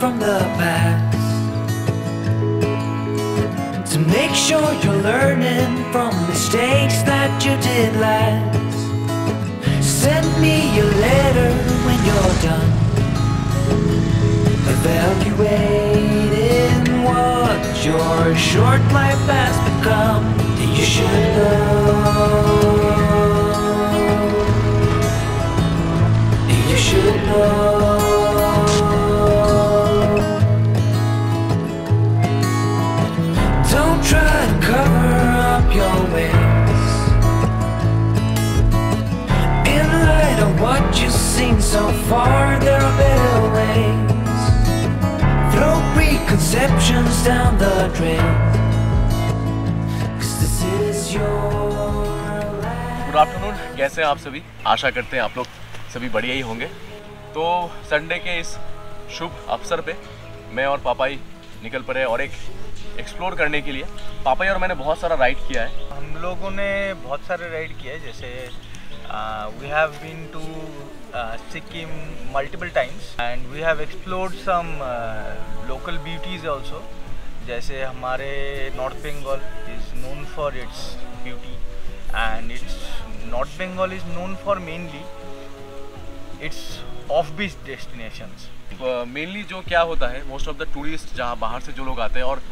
from the past. To make sure you're learning from mistakes that you did last. Send me a letter when you're done. Evaluating what your short life has become. That You should know. You should know. Far, there are better ways. Throw preconceptions down the drain. 'Cause this is your. Good afternoon कैसे हैं आप सभी आशा करते हैं आप लोग सभी बढ़िया ही होंगे तो संडे के इस शुभ अवसर पे मैं और पापाई निकल पड़े और एक एक्सप्लोर करने के लिए पापाई और मैंने बहुत सारा राइड किया है हम लोगों ने बहुत सारे राइड किए जैसे we have been to Sikkim multiple times and we have explored some local beauties also जैसे हमारे North Bengal is known for its beauty and its North Bengal is known for mainly its offbeat destinations mainly जो क्या होता है most of the tourist जहाँ बाहर से जो लोग आते हैं और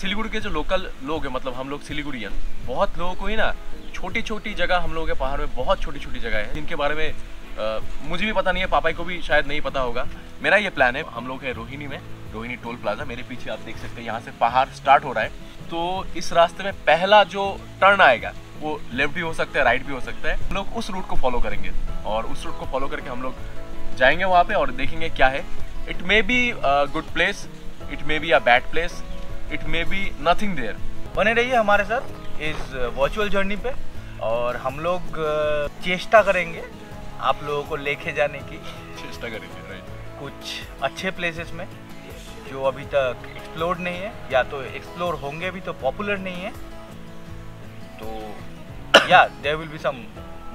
सिलीगुड़ी के जो लोकल लोग हैं मतलब हम लोग सिलीगुड़ियन, बहुत लोगों को ही ना छोटी छोटी जगह हम लोगों के पहाड़ में बहुत छोटी छोटी जगह है, जिनके बारे में मुझे भी पता नहीं है, पापाई को भी शायद नहीं पता होगा। मेरा ये प्लान है, हम लोग हैं रोहिणी में, रोहिणी टोल प्लाजा, मेरे पीछे आप देख सकते हैं, यहाँ से पहाड़ स्टार्ट हो रहा है। तो इस रास्ते में पहला जो टर्न आएगा, वो लेफ़्ट भी हो सकता है राइट भी हो सकता है। हम लोग उस रूट को फॉलो करेंगे और उस रूट को फॉलो करके हम लोग जाएँगे वहाँ पे और देखेंगे क्या है। It may be good place it may be a bad place it may be nothing there बने रहिए हमारे साथ इस वर्चुअल जर्नी पे और हम लोग चेष्टा करेंगे आप लोगों को लेके जाने की। चेष्टा करेंगे राइट कुछ अच्छे प्लेसेस में जो अभी तक एक्सप्लोर नहीं है या तो एक्सप्लोर होंगे भी तो पॉपुलर नहीं है तो या there will be some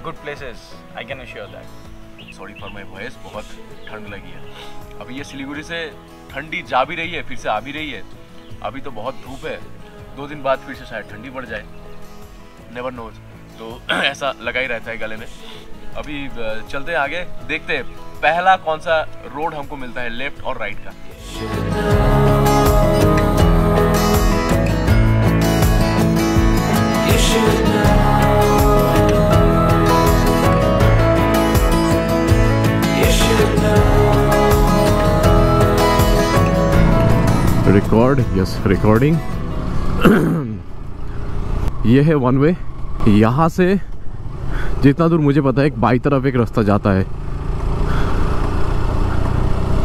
good places I can assure that sorry for my voice बहुत ठंड लगी है। अभी ये सिलीगुड़ी से ठंडी जा भी रही है फिर से आ भी रही है। अभी तो बहुत धूप है। दो दिन बाद फिर से शायद ठंडी पड़ जाए। नेवर नोज़ तो ऐसा लगा ही रहता है गले में। अभी चलते हैं आगे। देखते हैं, पहला कौन सा रोड हमको मिलता है लेफ़्ट और राइट का. रिकॉर्ड यस रिकॉर्डिंग ये है वन वे यहाँ से जितना दूर मुझे पता है, एक बाई तरफ़ एक रास्ता जाता है।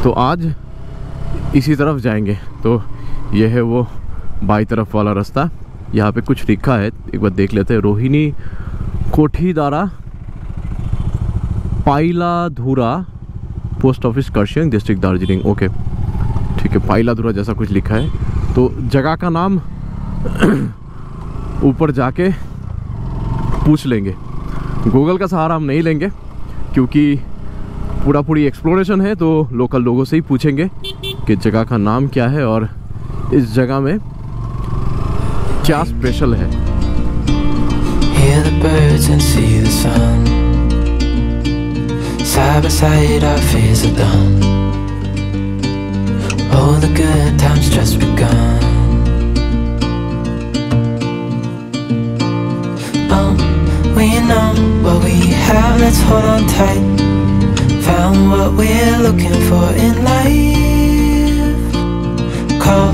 तो आज इसी तरफ़ जाएँगे। तो ये है वो बाई तरफ़ वाला रास्ता। यहाँ पे कुछ लिखा है, एक बार देख लेते हैं। Rohini Kothidara Paila Dhura post office Kurseong, district Darjeeling. Okay, ठीक है, पाइलाधुरा जैसा कुछ लिखा है। तो जगह का नाम ऊपर जाके पूछ लेंगे। गूगल का सहारा हम नहीं लेंगे, क्योंकि पूरा पूरी एक्सप्लोरेशन है तो लोकल लोगों से ही पूछेंगे कि जगह का नाम क्या है और इस जगह में क्या स्पेशल है। All the good times just begun. We know what we have, let's hold on tight. Found what we're looking for in life. Call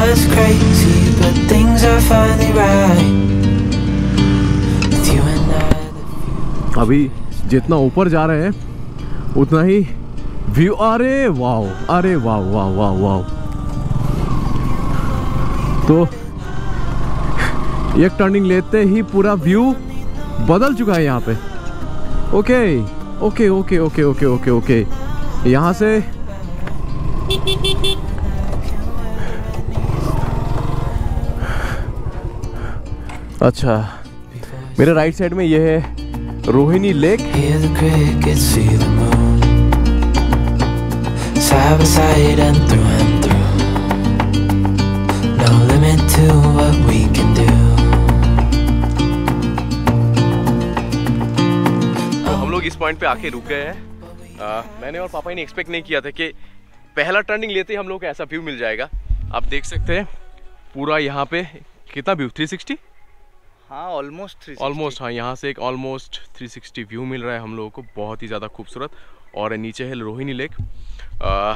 us crazy, but things are finally right. With you and I, अभी जितना ऊपर जा रहे हैं उतना ही view अरे wow अरे वाह वाह वाह वाह तो एक टर्निंग लेते ही पूरा व्यू बदल चुका है यहाँ पे। Okay okay okay okay okay okay okay यहाँ से अच्छा मेरे राइट साइड में ये है Rohini lake. Side and through point पे आके रुक गए हैं। आ, मैंने और पापा ने एक्सपेक्ट नहीं किया था कि पहला टर्निंग लेते ही हम लोग को ऐसा व्यू मिल जाएगा। आप देख सकते हैं पूरा यहाँ पे कितना व्यू 360 हाँ ऑलमोस्ट थ्री ऑलमोस्ट हाँ यहाँ से एक ऑलमोस्ट 360 व्यू मिल रहा है हम लोगों को बहुत ही ज़्यादा खूबसूरत। और नीचे है रोहिणी लेक आ,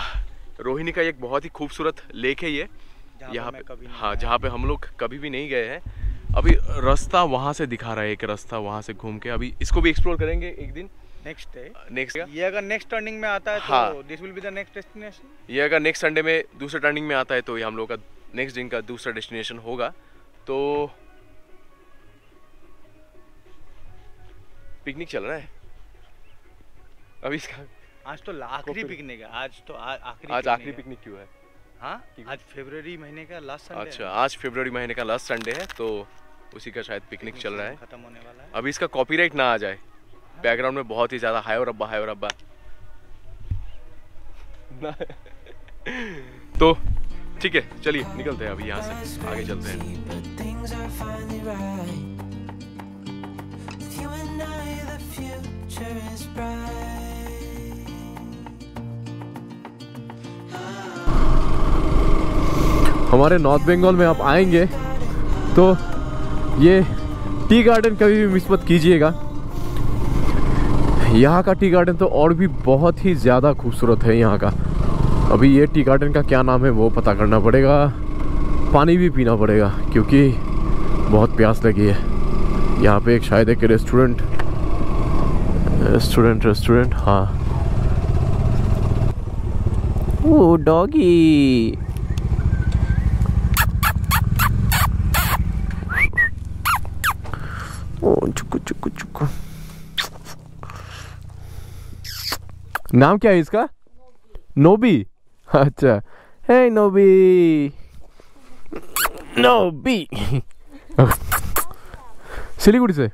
रोहिणी का एक बहुत ही खूबसूरत लेक है ये। यहाँ पे हाँ जहाँ पे हम लोग कभी भी नहीं गए हैं। अभी रास्ता वहाँ से दिखा रहा है एक रास्ता वहाँ से घूम के। अभी इसको भी एक्सप्लोर करेंगे एक दिन। नेक्स्ट है नेक्स्ट ये अगर नेक्स्ट टर्निंग में आता है हाँ। तो this will be the next destination ये अगर नेक्स्ट संडे में दूसरे टर्निंग में आता है तो ये हम लोग का नेक्स्ट दिन का दूसरा डेस्टिनेशन होगा। तो पिकनिक चल रहा है। अभी इसका आज तो आखिरी पिकनिक है। आज तो आखिरी आज आखिरी पिकनिक क्यों है? हाँ? आज महीने का लास्ट संडे अच्छा आज महीने का लास्ट संडे है तो उसी का शायद पिकनिक चल रहा है। खत्म होने वाला है। अभी इसका कॉपीराइट ना आ जाए। बैकग्राउंड में बहुत ही ज़्यादा हाय और अब्बा हाय और अब्बा तो ठीक है चलिए निकलते हैं अभी यहाँ से आगे चलते हैं. हमारे नॉर्थ बंगाल में आप आएँगे तो ये टी गार्डन कभी भी मिस मत कीजिएगा यहाँ का टी गार्डन तो और भी बहुत ही ज़्यादा खूबसूरत है यहाँ का। अभी ये टी गार्डन का क्या नाम है वो पता करना पड़ेगा। पानी भी पीना पड़ेगा, क्योंकि बहुत प्यास लगी है। यहाँ पे एक शायद एक रेस्टोरेंट रेस्टोरेंट रेस्टोरेंट हाँ। ओ, डॉगी। ओ, चुकू चुकू चुकू। नाम क्या है इसका? नोबी। अच्छा। हे नोबी। नोबी। सिलीगुड़ी से।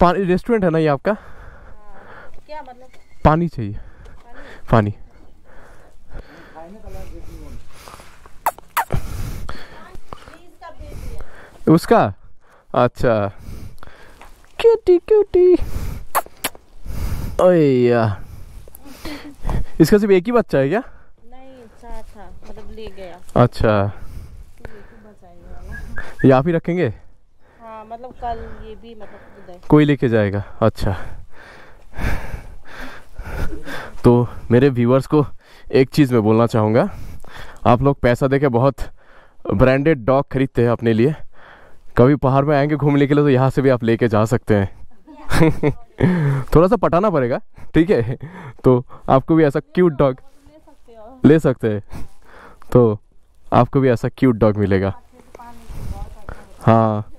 पानी रेस्टोरेंट है ना ये आपका? क्या मतलब? पानी चाहिए। पानी। उसका? अच्छा। क्यूटी क्यूटी इसका सिर्फ़ एक ही बच्चा है क्या? नहीं था मतलब ले गया। अच्छा। ये आप ही रखेंगे? हाँ मतलब कल ये भी मतलब कोई लेके जाएगा अच्छा। तो मेरे व्यूअर्स को एक चीज़ मैं बोलना चाहूँगा। आप लोग पैसा देके बहुत ब्रांडेड डॉग खरीदते हैं अपने लिए। कभी पहाड़ में आएँगे घूमने के लिए तो यहाँ से भी आप लेके जा सकते हैं। थोड़ा सा पटाना पड़ेगा ठीक है? तो आपको भी ऐसा क्यूट डॉग ले सकते हो। हैं। तो आपको भी ऐसा क्यूट डॉग मिलेगा। हाँ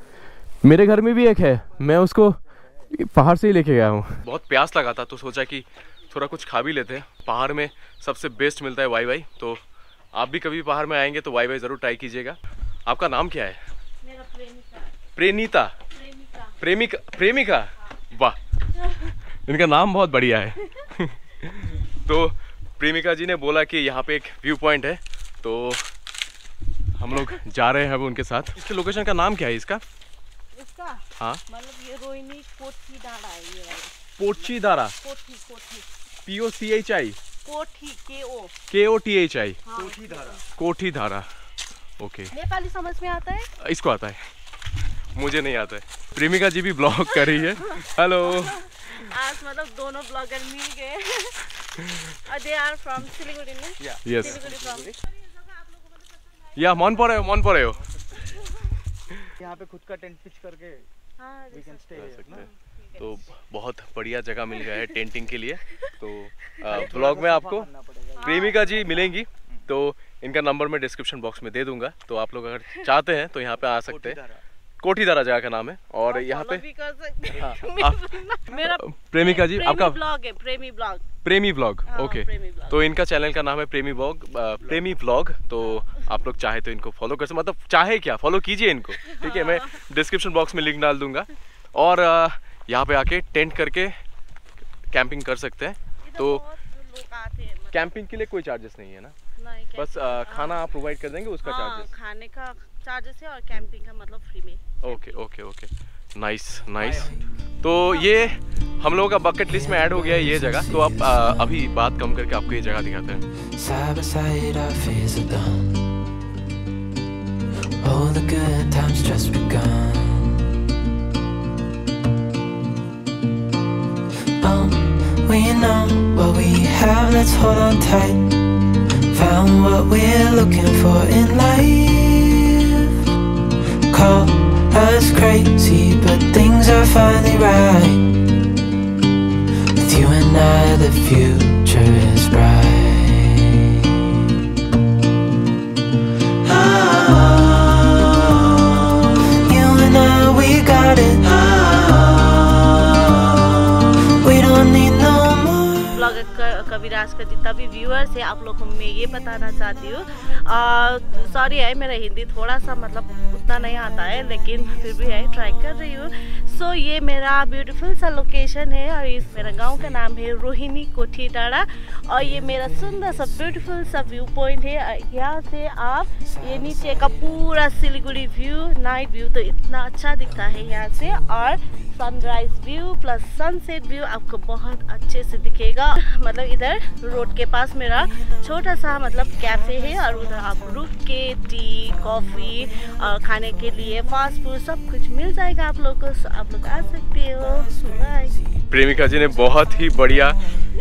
मेरे घर में भी एक है मैं उसको पहाड़ से ही लेके गया हूँ। बहुत प्यास लगा था तो सोचा कि थोड़ा कुछ खा भी लेते हैं। पहाड़ में सबसे बेस्ट मिलता है वाई वाई तो आप भी कभी पहाड़ में आएँगे तो वाई वाई ज़रूर ट्राई कीजिएगा। आपका नाम क्या है? मेरा प्रेमिका। प्रेमिका। प्रेमिका। प्रेमिका? वाह। इनका नाम बहुत बढ़िया है। तो प्रेमिका जी ने बोला कि यहाँ पे एक व्यू पॉइंट है तो हम लोग जा रहे हैं अब उनके साथ। इसके लोकेशन का नाम क्या है इसका? इसका? हाँ। मतलब ये रोहिणी कोठी डाला है ये पोची दारा कोठी कोठी। P O C H I कोठी के ओ के ओ टी एच आई हाँ। कोठी धारा ओके। नेपाली समझ में आता है? इसको आता है। मुझे नहीं आता है। प्रेमिका जी भी ब्लॉग कर रही है। हेलो आज मतलब दोनों ब्लॉगर मिल गए। दे आर फ्रॉम सिलीगुड़ी में। यस सिलीगुड़ी फ्रॉम या मन पऱ्यो मन पऱ्यो यहाँ पे खुद का टेंट पिच करके हाँ वी कैन स्टे सकते हैं। तो बहुत बढ़िया जगह मिल गया है टेंटिंग के लिए। तो ब्लॉग में आपको प्रेमिका जी मिलेंगी। तो इनका नंबर मैं डिस्क्रिप्शन बॉक्स में दे दूँगा। तो आप लोग अगर चाहते हैं तो यहाँ पे आ सकते हैं। कोठीदारा जगह का नाम है और यहाँ पे हैं मेरा प्रेमिका जी आपका ब्लॉग है प्रेमी ब्लॉग प्रेमी ब्लॉग हाँ, ओके तो इनका चैनल का नाम है प्रेमी ब्लॉग प्रेमी ब्लॉग तो आप लोग चाहे तो इनको फॉलो कर सकते मतलब चाहे क्या फॉलो कीजिए इनको ठीक है? मैं डिस्क्रिप्शन बॉक्स में लिंक डाल दूँगा। और यहाँ पे आके टेंट करके कैंपिंग कर सकते हैं। तो हैं मतलब कैंपिंग के लिए कोई चार्जेस नहीं है ना? नहीं बस खाना आप प्रोवाइड कर देंगे उसका हाँ, चार्जेस खाने का चार्जेस है और कैंपिंग का मतलब फ्री में okay okay okay nice nice तो ये हम लोगों का बकेट लिस्ट में ऐड हो गया है ये जगह तो आप आ, अभी बात कम करके आपको ये जगह दिखाते हैं. All the good times just begun. Oh, we know what we have, let's hold on tight. Found what we're looking for in life. Call us crazy, but things are finally right. With you and I, the future is bright. Blogger Kaviraj का जितना भी viewers है आप लोग को मैं ये बताना चाहती हूँ। सॉरी है, मेरा हिंदी थोड़ा सा मतलब उतना नहीं आता है, लेकिन फिर भी है ट्राई कर रही हूँ। सो ये मेरा ब्यूटीफुल सा लोकेशन है और इस मेरा गाँव का नाम है रोहिणी कोठी टाड़ा और ये मेरा सुंदर सा ब्यूटीफुल सा व्यू पॉइंट है यहाँ से आप ये नीचे का पूरा सिलीगुड़ी व्यू नाइट व्यू तो इतना अच्छा दिखता है यहाँ से। और sunrise view plus sunset view आपको बहुत अच्छे से दिखेगा। मतलब इधर रोड के पास मेरा छोटा सा मतलब कैफ़े है और उधर आप रुक के टी कॉफ़ी और खाने के लिए फास्ट फ़ूड सब कुछ मिल जाएगा आप लोग को आप लोग आ सकते हो। प्रेमिका जी ने बहुत ही बढ़िया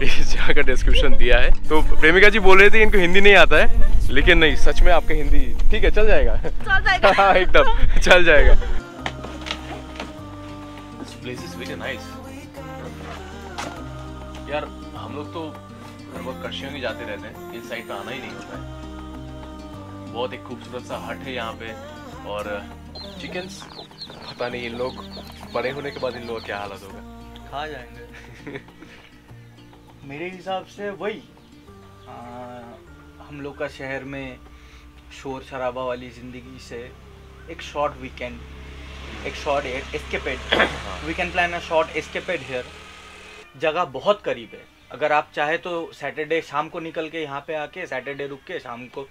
इस जगह का डिस्क्रिप्शन दिया है। तो प्रेमिका जी बोल रहे थे इनको हिंदी नहीं आता है लेकिन नहीं सच में आपका हिंदी ठीक है चल जाएगा। चल जाएगा। हाँ, एकदम चल जाएगा। प्लेस इज़ वेरी नाइस यार हम लोग तो वक्त कर्शियों ही जाते रहते हैं। इस साइड पे आना ही नहीं होता है। बहुत एक खूबसूरत सा हट है यहाँ पे और चिकन्स पता नहीं इन लोग बड़े होने के बाद इन लोगों का क्या हालत होगा। खा जाएँगे। मेरे हिसाब से वही आ, हम लोग का शहर में शोर शराबा वाली ज़िंदगी से एक शॉर्ट वीकेंड एक short escapade we can plan a short escapade here जगह बहुत करीब है। अगर आप चाहे तो सैटरडे शाम को निकल के यहाँ पे आके सैटरडे रुक के शाम को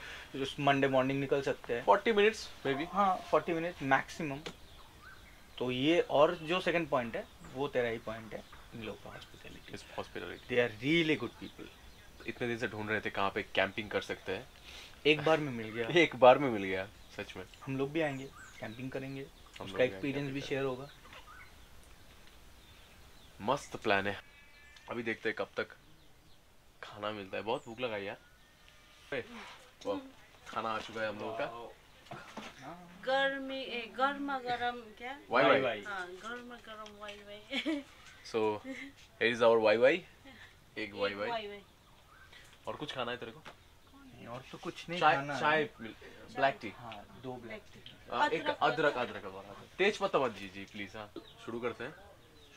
मंडे मॉर्निंग निकल सकते हैं। 40 मिनट्स मे बी हाँ फोर्टी मिनट मैक्सिमम तो ये और जो सेकंड पॉइंट है वो तेरा ही पॉइंट है इन लोग का hospitality hospitality they are really good people इतने दिन से ढूंढ रहे थे कहाँ पे कैंपिंग कर सकते हैं। एक बार में मिल गया। एक बार में मिल गया सच में। हम लोग भी आएँगे कैंपिंग करेंगे। उसका एक्सपीरियंस भी शेयर होगा। मस्त प्लान है। अभी देखते हैं कब तक खाना मिलता है। बहुत भूख लगा यार। खाना आ चुका है हम लोगों का। गर्मी गर्मा गरम क्या? वाई वाई। वाई। हाँ गर्मा गरम Wai Wai. So here is our Wai Wai. एक वाई वाई। और कुछ खाना है तेरे को? और तो कुछ नहीं चाय खाना चाय ब्लैक टी हाँ दो ब्लैक टी एक अदरक अदरक वाला। तेज पत्ता मत दीजिए प्लीज़ हाँ। शुरू करते हैं।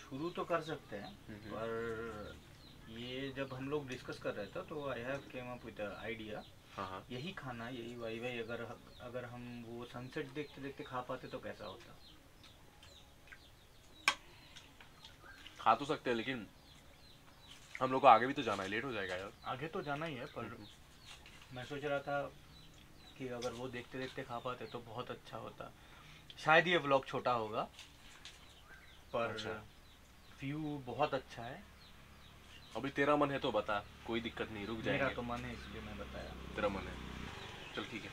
शुरू तो कर सकते हैं पर ये जब हम लोग डिस्कस कर रहे थे तो I have came up with idea यही खाना यही वाई वाई अगर अगर हम वो सनसेट देखते देखते खा पाते तो कैसा होता? खा तो सकते हैं लेकिन हम लोग को आगे भी तो जाना है लेट हो जाएगा यार। आगे तो जाना ही है पर मैं सोच रहा था कि अगर वो देखते देखते खा पाते तो बहुत अच्छा होता। शायद ये व्लॉग छोटा होगा पर अच्छा। व्यू बहुत अच्छा है। अभी तेरा मन है तो बता कोई दिक्कत नहीं रुक मेरा जाएगा। तो मन है इसलिए मैं बताया। तेरा मन है। चल ठीक है।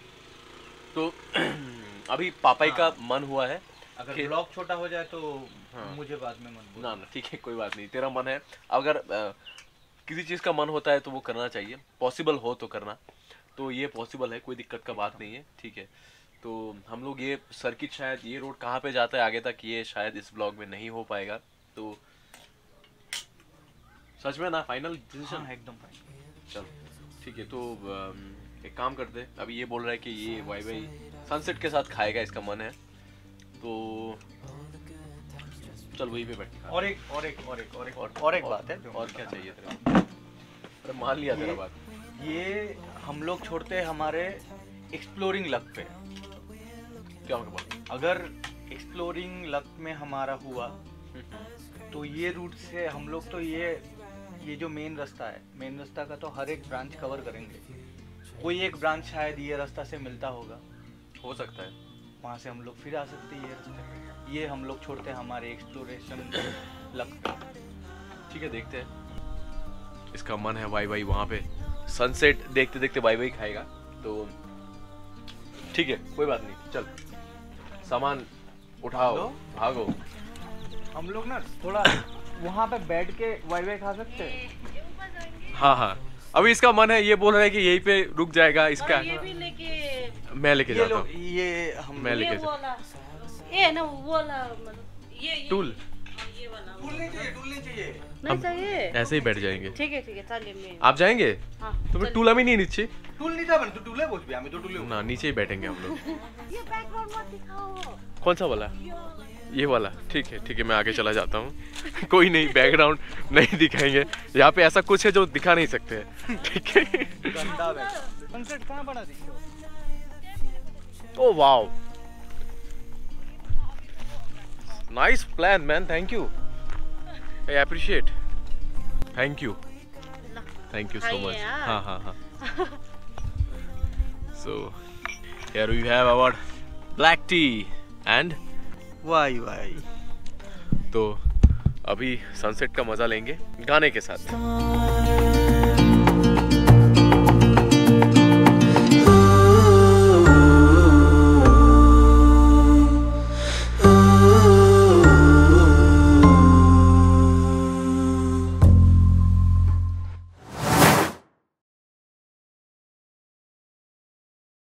तो अभी पापाई का मन हुआ है अगर ब्लॉग छोटा हो जाए तो हाँ। मुझे बाद में बोलो। ना ना ठीक है कोई बात नहीं तेरा मन है। अगर अ, किसी चीज़ का मन होता है तो वो करना चाहिए। पॉसिबल हो तो करना। तो ये पॉसिबल है कोई दिक्कत का बात नहीं है ठीक है। तो हम लोग ये सर्किट शायद ये रोड कहाँ पे जाता है आगे तक ये शायद इस ब्लॉग में नहीं हो पाएगा। तो सच में ना फाइनल डिसीज़न हाँ एकदम fine। चल ठीक है तो एक काम करते हैं। अभी ये बोल रहा है कि ये वाई वाई सनसेट के साथ खाएगा इसका मन है। तो चल वहीं पे बैठ और एक और एक और एक और एक और और एक बात है। और क्या चाहिए तेरे को? अरे मान लिया तेरा बात। ये हम लोग छोड़ते हैं हमारे एक्सप्लोरिंग लक पे। क्या बात अगर एक्सप्लोरिंग लक में हमारा हुआ तो ये रूट से हम लोग तो ये ये जो मेन रास्ता है मेन रास्ता का तो हर एक ब्रांच कवर करेंगे। कोई एक ब्रांच शायद ये रास्ता से मिलता होगा। हो सकता है। वहाँ से हम लोग फिर आ सकते हैं ये रास्ते ये हम लोग छोड़ते हैं हमारे एक्सप्लोरेशन लक पे ठीक है देखते हैं। इसका मन है वाई वाई वहाँ पे। सनसेट देखते देखते वाई वाई खाएगा। तो ठीक है कोई बात नहीं। चल सामान उठाओ भागो। हम लोग ना थोड़ा वहाँ पे बैठ के वाई वाई खा सकते हैं? हाँ हाँ। अभी इसका मन है ये बोल रहा है कि यहीं पे रुक जाएगा इसका। ये भी लेके मैं लेके जाता हूँ। ये हम मैं लेके जा वाला। ये ना वो वाला मतलब ये ये टूल। हाँ, ये वाला। टूल नहीं चाहिए टूल नहीं चाहिए। नहीं चाहिए? ऐसे ही बैठ जाएँगे। ठीक है ठीक है चलिए मैं आप जाएँगे? हाँ तो फिर। टूल हमें नहीं नीचे। टूल नहीं था मैंने तो टूले बोझ भी हमें तो टूले ना नीचे ही बैठेंगे हम लोग। ये बैकग्राउंड मत दिखाओ। कौन सा वाला। ये वाला। ठीक है ठीक है मैं आगे चला जाता हूँ। कोई नहीं बैकग्राउंड नहीं दिखाएँगे। यहाँ पे ऐसा कुछ है जो दिखा नहीं सकते हैं। ठीक है? ओ wow nice plan man thank you I appreciate thank you thank you so much हाँ हाँ हाँ so here we have our black tea and Wai Wai. तो अभी सनसेट का मज़ा लेंगे गाने के साथ।